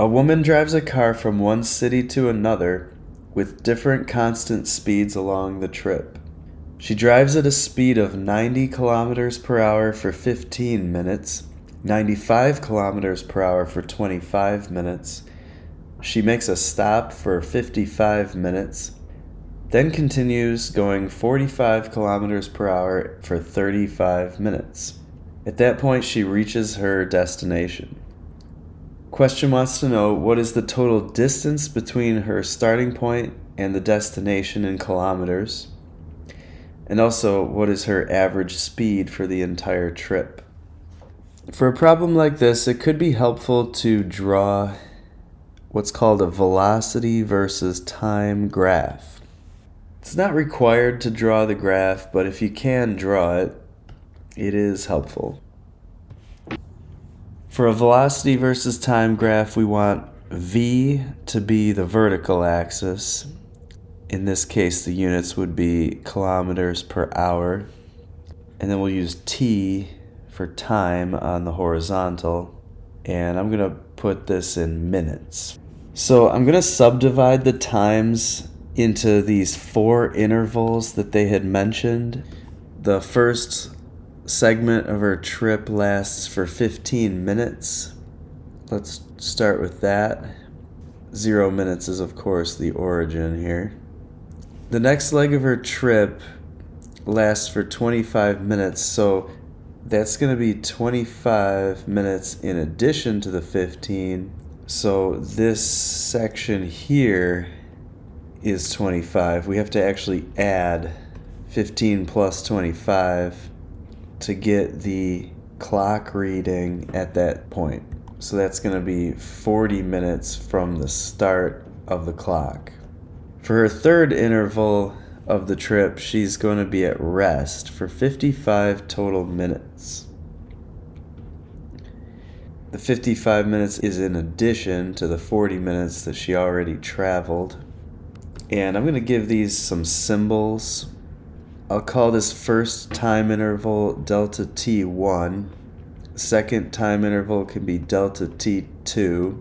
A woman drives a car from one city to another with different constant speeds along the trip. She drives at a speed of 90 kilometers per hour for 15 minutes, 95 kilometers per hour for 25 minutes. She makes a stop for 55 minutes, then continues going 45 kilometers per hour for 35 minutes. At that point, she reaches her destination. Question wants to know what is the total distance between her starting point and the destination in kilometers? And also, what is her average speed for the entire trip? For a problem like this, it could be helpful to draw what's called a velocity versus time graph. It's not required to draw the graph, but if you can draw it, it is helpful. For a velocity versus time graph, we want v to be the vertical axis. In this case, the units would be kilometers per hour. And then we'll use t for time on the horizontal. And I'm going to put this in minutes. So I'm going to subdivide the times into these four intervals that they had mentioned. The first segment of our trip lasts for 15 minutes. Let's start with that. Zero minutes is, of course, the origin here. The next leg of her trip lasts for 25 minutes, so that's going to be 25 minutes in addition to the 15. So this section here is 25. We have to actually add 15 plus 25 to get the clock reading at that point. So that's going to be 40 minutes from the start of the clock. For her third interval of the trip, she's going to be at rest for 55 total minutes. The 55 minutes is in addition to the 40 minutes that she already traveled. And I'm going to give these some symbols I'll call this first time interval delta t1. Second time interval can be delta t2.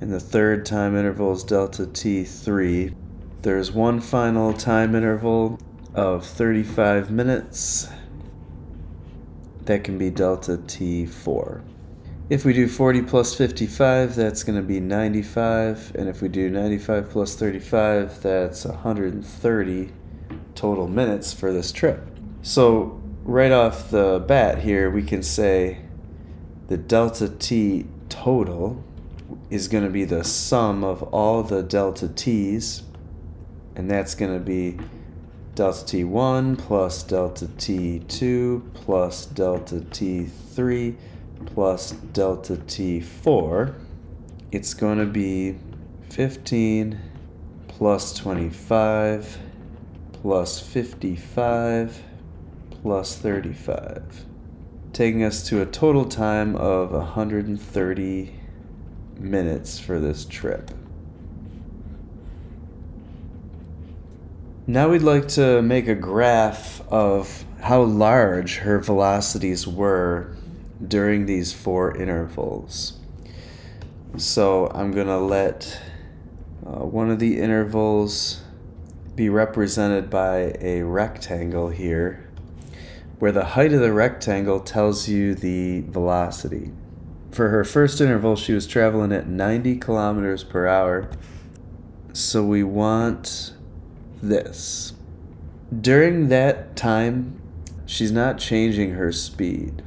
And the third time interval is delta t3. There's one final time interval of 35 minutes. That can be delta t4. If we do 40 plus 55, that's going to be 95. And if we do 95 plus 35, that's 130 total minutes for this trip. So right off the bat here, we can say the delta t total is going to be the sum of all the delta t's, and that's going to be delta t1 plus delta t2 plus delta t3 plus delta t4. It's going to be 15 plus 25 plus 55 plus 35, taking us to a total time of 130 minutes for this trip. Now we'd like to make a graph of how large her velocities were during these four intervals. So I'm going to let uh, one of the intervals be represented by a rectangle here, where the height of the rectangle tells you the velocity. For her first interval, she was traveling at 90 kilometers per hour. So we want this. During that time, she's not changing her speed.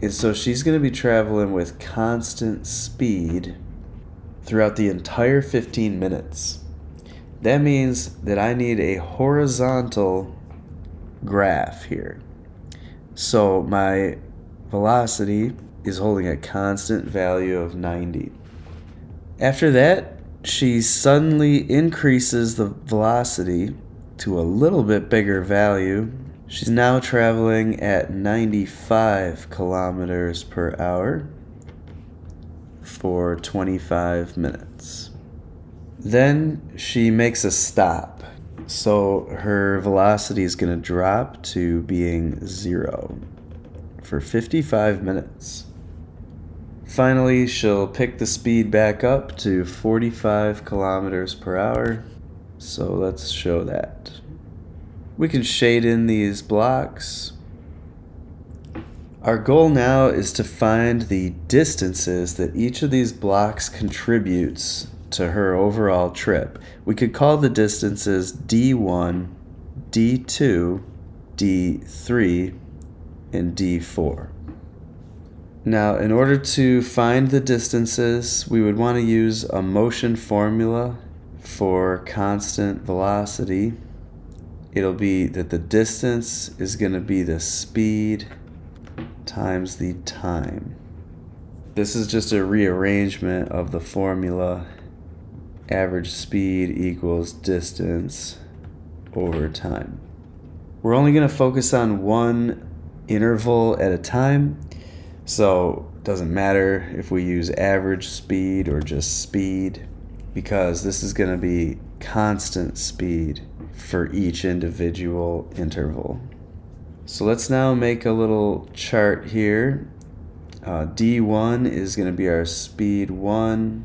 And so she's going to be traveling with constant speed throughout the entire 15 minutes. That means that I need a horizontal graph here. So my velocity is holding a constant value of 90. After that, she suddenly increases the velocity to a little bit bigger value. She's now traveling at 95 kilometers per hour for 25 minutes. Then she makes a stop. So her velocity is going to drop to being zero for 55 minutes. Finally, she'll pick the speed back up to 45 kilometers per hour. So let's show that. We can shade in these blocks. Our goal now is to find the distances that each of these blocks contributes to her overall trip. We could call the distances D1, D2, D3, and D4. Now, in order to find the distances, we would want to use a motion formula for constant velocity. It'll be that the distance is going to be the speed times the time. This is just a rearrangement of the formula average speed equals distance over time. We're only going to focus on one interval at a time, so it doesn't matter if we use average speed or just speed because this is going to be constant speed for each individual interval. So let's now make a little chart here. Uh, D1 is going to be our speed 1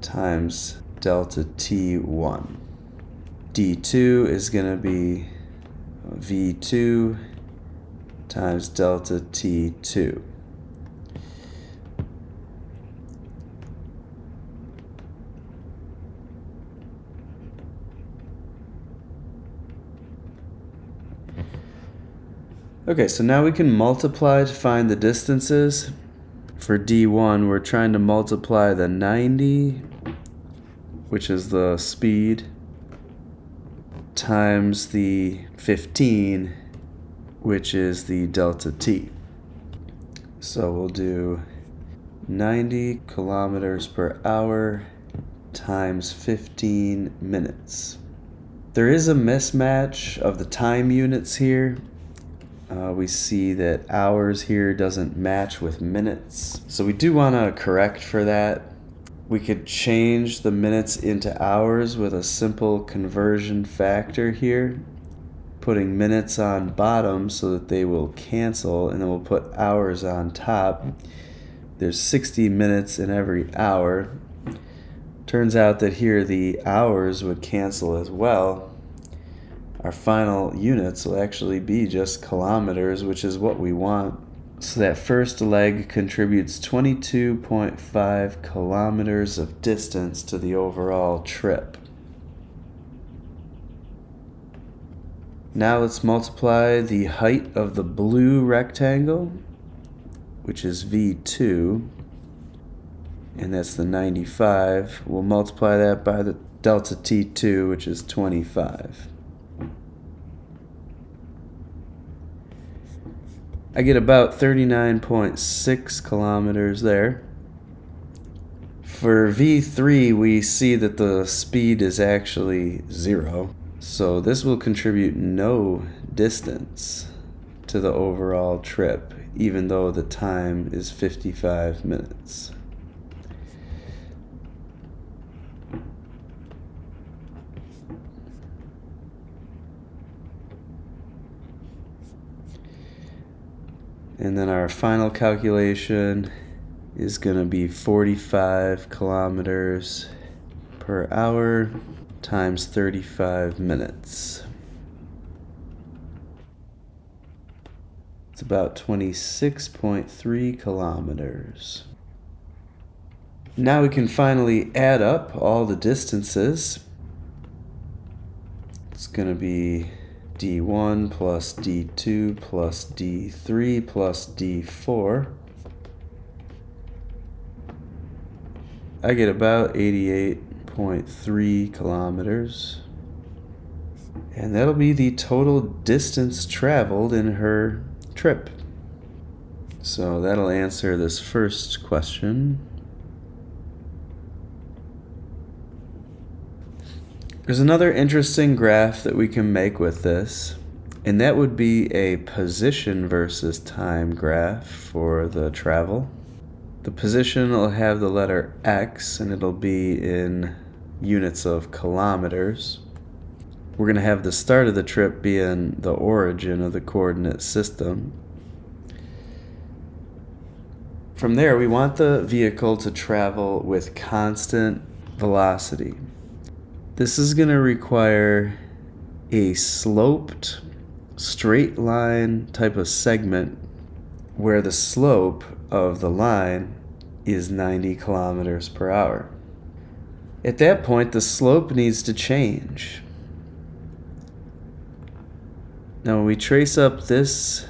times delta T1. D2 is going to be V2 times delta T2. Okay, so now we can multiply to find the distances. For D1, we're trying to multiply the 90, which is the speed, times the 15, which is the delta t. So we'll do 90 kilometers per hour times 15 minutes. There is a mismatch of the time units here. Uh, we see that hours here doesn't match with minutes. So we do want to correct for that. We could change the minutes into hours with a simple conversion factor here, putting minutes on bottom so that they will cancel, and then we'll put hours on top. There's 60 minutes in every hour. Turns out that here the hours would cancel as well, our final units will actually be just kilometers, which is what we want. So that first leg contributes 22.5 kilometers of distance to the overall trip. Now let's multiply the height of the blue rectangle, which is V2, and that's the 95. We'll multiply that by the delta T2, which is 25. I get about 39.6 kilometers there. For V3, we see that the speed is actually zero. So this will contribute no distance to the overall trip, even though the time is 55 minutes. And then our final calculation is going to be 45 kilometers per hour times 35 minutes. It's about 26.3 kilometers. Now we can finally add up all the distances. It's going to be d1 plus d2 plus d3 plus d4. I get about 88.3 kilometers. And that'll be the total distance traveled in her trip. So that'll answer this first question. There's another interesting graph that we can make with this, and that would be a position versus time graph for the travel. The position will have the letter x, and it'll be in units of kilometers. We're going to have the start of the trip being the origin of the coordinate system. From there, we want the vehicle to travel with constant velocity. This is going to require a sloped, straight line type of segment where the slope of the line is 90 kilometers per hour. At that point, the slope needs to change. Now, when we trace up this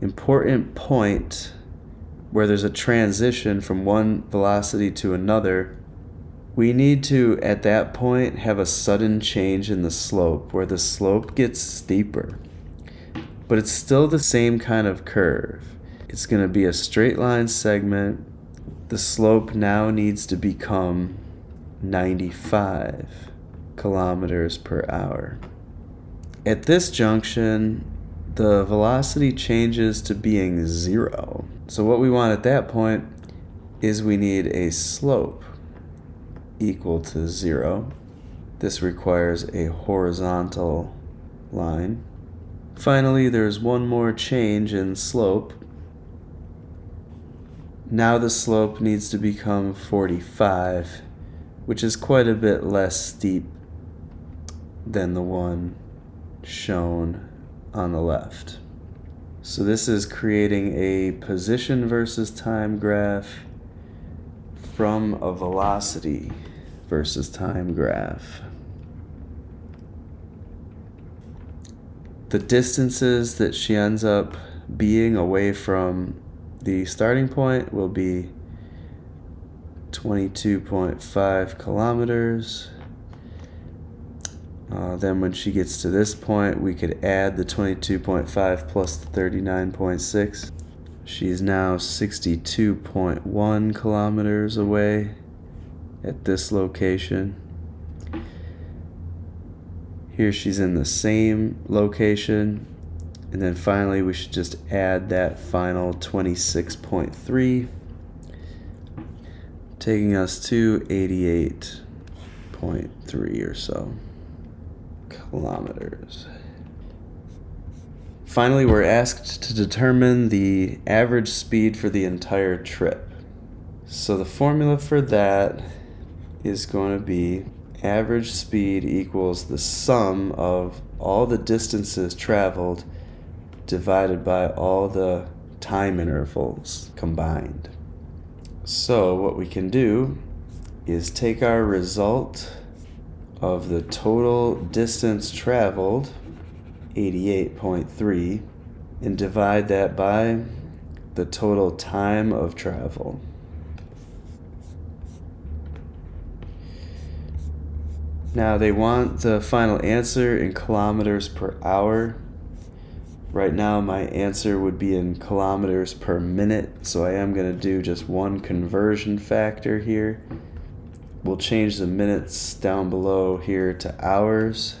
important point where there's a transition from one velocity to another, we need to, at that point, have a sudden change in the slope where the slope gets steeper. But it's still the same kind of curve. It's going to be a straight line segment. The slope now needs to become 95 kilometers per hour. At this junction, the velocity changes to being zero. So what we want at that point is we need a slope equal to zero. This requires a horizontal line. Finally, there's one more change in slope. Now the slope needs to become 45, which is quite a bit less steep than the one shown on the left. So this is creating a position versus time graph from a velocity versus time graph. The distances that she ends up being away from the starting point will be 22.5 kilometers. Uh, then when she gets to this point, we could add the 22.5 plus the 39.6. She's now 62.1 kilometers away at this location. Here she's in the same location. And then finally, we should just add that final 26.3, taking us to 88.3 or so kilometers. Finally, we're asked to determine the average speed for the entire trip. So the formula for that is going to be average speed equals the sum of all the distances traveled divided by all the time intervals combined. So what we can do is take our result of the total distance traveled, 88.3, and divide that by the total time of travel. Now they want the final answer in kilometers per hour. Right now my answer would be in kilometers per minute, so I am going to do just one conversion factor here. We'll change the minutes down below here to hours.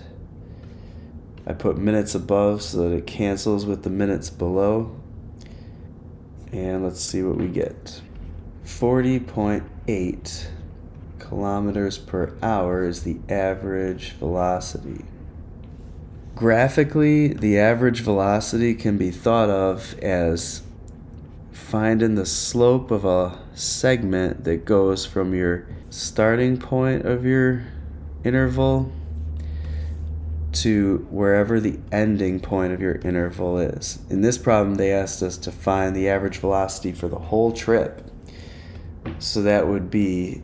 I put minutes above so that it cancels with the minutes below. And let's see what we get. 40.8 kilometers per hour is the average velocity. Graphically, the average velocity can be thought of as finding the slope of a segment that goes from your starting point of your interval to wherever the ending point of your interval is. In this problem, they asked us to find the average velocity for the whole trip. So that would be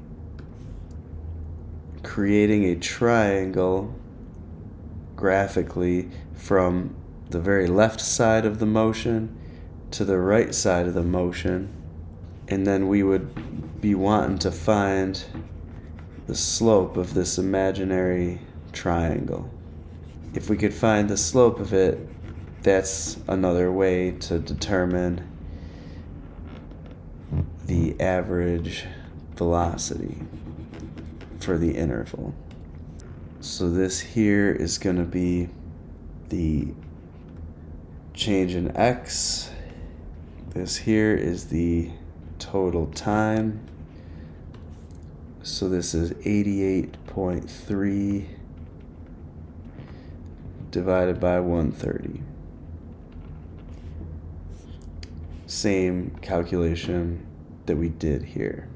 creating a triangle graphically from the very left side of the motion to the right side of the motion. And then we would be wanting to find the slope of this imaginary triangle. If we could find the slope of it, that's another way to determine the average velocity for the interval. So this here is going to be the change in x. This here is the total time. So this is 88.3 divided by 130. Same calculation that we did here.